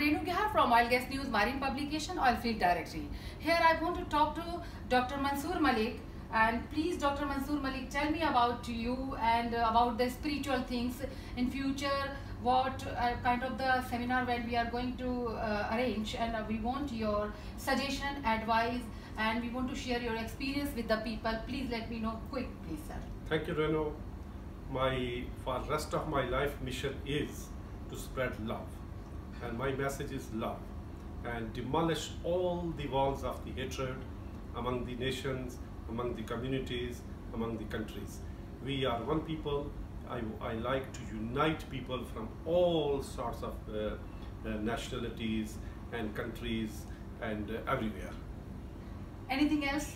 Oil Gas News Marine Publication, Oilfield Directory. Here I want to talk to Dr. Mansour Malik and please Dr. Mansour Malik tell me about you and uh, about the spiritual things in future what uh, kind of the seminar when we are going to uh, arrange and uh, we want your suggestion advice and we want to share your experience with the people please let me know quick please sir Thank you, Renu. My for rest of my life mission is to spread love, and my message is love, and demolish all the walls of the hatred among the nations, among the communities, among the countries. We are one people. I, I like to unite people from all sorts of uh, uh, nationalities and countries and uh, everywhere. anything else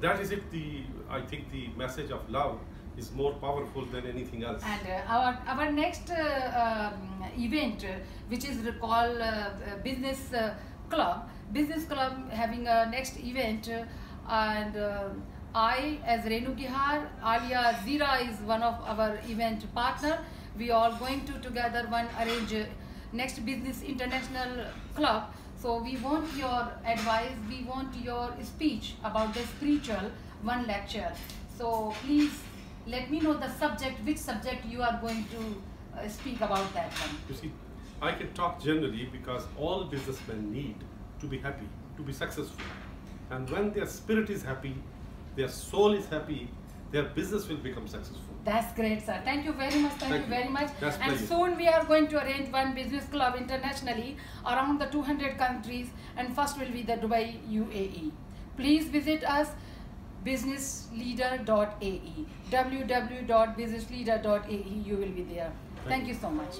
That is it. The I think the message of love is more powerful than anything else. And uh, our our next uh, um, event, uh, which is called uh, uh, Business uh, Club, Business Club having a next event, and I, as Renu Gihar, Alia Zira is one of our event partner. We are going to together one arrange next Business International Club. So we want your advice, we want your speech about the spiritual one lecture. So please let me know the subject, which subject you are going to uh, speak about that one. You see, I can talk generally because all businessmen need to be happy, to be successful. And when their spirit is happy, their soul is happy, their business will become successful. That's great, sir. Thank you very much. Thank, Thank you very much. That's and pleasure. soon we are going to arrange one business club internationally around the 200 countries, and first will be the Dubai UAE. Please visit us businessleader.ae www.businessleader.ae you will be there. Thank Thank you so much